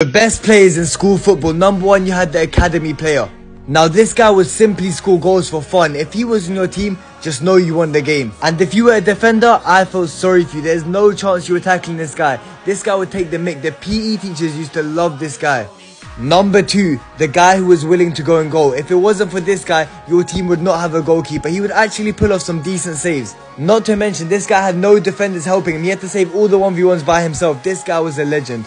The best players in school football. Number one, you had the academy player. Now, this guy would simply score goals for fun. If he was in your team, just know you won the game. And if you were a defender, I feel sorry for you. There's no chance you were tackling this guy. This guy would take the mic. The PE teachers used to love this guy. Number two, the guy who was willing to go and goal. If it wasn't for this guy, your team would not have a goalkeeper. He would actually pull off some decent saves. Not to mention, this guy had no defenders helping him. He had to save all the 1v1s by himself. This guy was a legend.